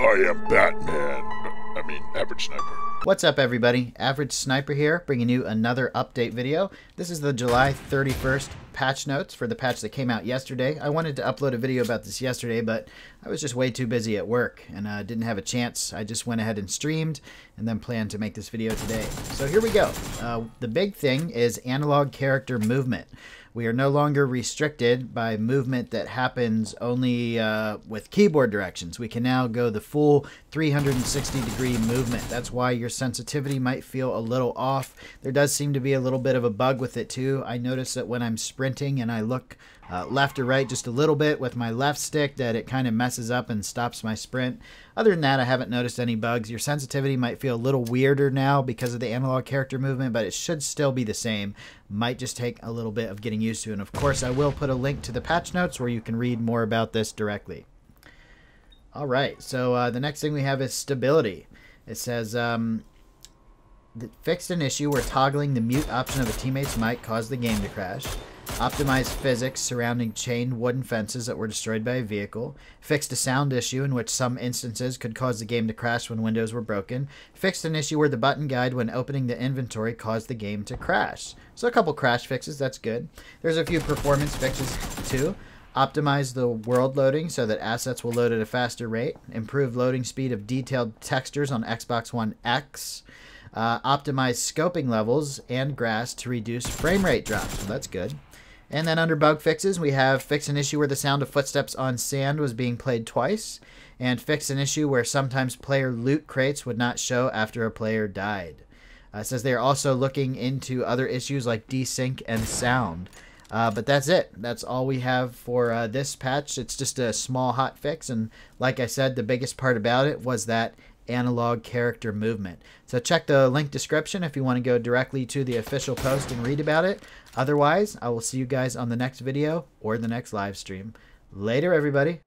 I am Batman. I mean, Average Sniper. What's up, everybody? Average Sniper here, bringing you another update video. This is the July 31st patch notes for the patch that came out yesterday. I wanted to upload a video about this yesterday, but I was just way too busy at work and uh, didn't have a chance. I just went ahead and streamed and then planned to make this video today. So here we go. Uh, the big thing is analog character movement. We are no longer restricted by movement that happens only uh, with keyboard directions. We can now go the full 360 degree movement. That's why your sensitivity might feel a little off. There does seem to be a little bit of a bug with it too. I notice that when I'm sprinting and I look uh, left or right just a little bit with my left stick that it kind of messes up and stops my sprint. Other than that, I haven't noticed any bugs. Your sensitivity might feel a little weirder now because of the analog character movement, but it should still be the same. Might just take a little bit of getting used to. And of course, I will put a link to the patch notes where you can read more about this directly. All right, so uh, the next thing we have is stability. It says um, fixed an issue where toggling the mute option of a teammate's mic caused the game to crash. Optimized physics surrounding chained wooden fences that were destroyed by a vehicle. Fixed a sound issue in which some instances could cause the game to crash when windows were broken. Fixed an issue where the button guide when opening the inventory caused the game to crash. So a couple crash fixes, that's good. There's a few performance fixes too. Optimize the world loading so that assets will load at a faster rate. Improve loading speed of detailed textures on Xbox One X. Uh, optimize scoping levels and grass to reduce frame rate drops. So that's good. And then under bug fixes, we have fix an issue where the sound of footsteps on sand was being played twice, and fix an issue where sometimes player loot crates would not show after a player died. Uh, says they are also looking into other issues like desync and sound. Uh, but that's it. That's all we have for uh, this patch. It's just a small hot fix, and like I said, the biggest part about it was that analog character movement. So check the link description if you want to go directly to the official post and read about it. Otherwise, I will see you guys on the next video or the next live stream. Later, everybody.